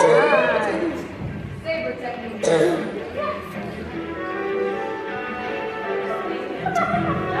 Saber technique.